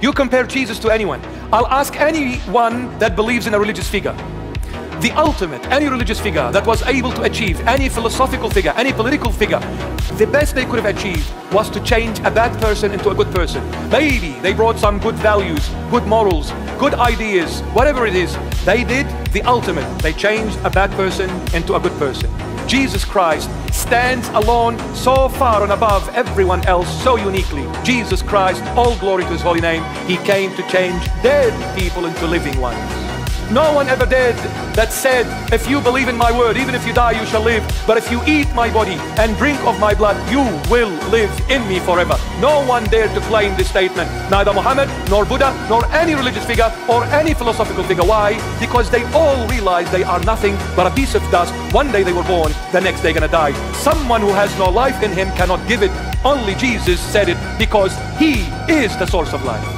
You compare Jesus to anyone. I'll ask anyone that believes in a religious figure. The ultimate, any religious figure that was able to achieve, any philosophical figure, any political figure, the best they could have achieved was to change a bad person into a good person. Maybe they brought some good values, good morals, good ideas, whatever it is. They did the ultimate. They changed a bad person into a good person. Jesus Christ stands alone so far and above everyone else so uniquely. Jesus Christ, all glory to his holy name, he came to change dead people into living ones. No one ever did that said, if you believe in my word, even if you die, you shall live. But if you eat my body and drink of my blood, you will live in me forever. No one dared to claim this statement. Neither Muhammad, nor Buddha, nor any religious figure, or any philosophical figure. Why? Because they all realize they are nothing but a piece of dust. One day they were born, the next day they're gonna die. Someone who has no life in him cannot give it. Only Jesus said it because he is the source of life.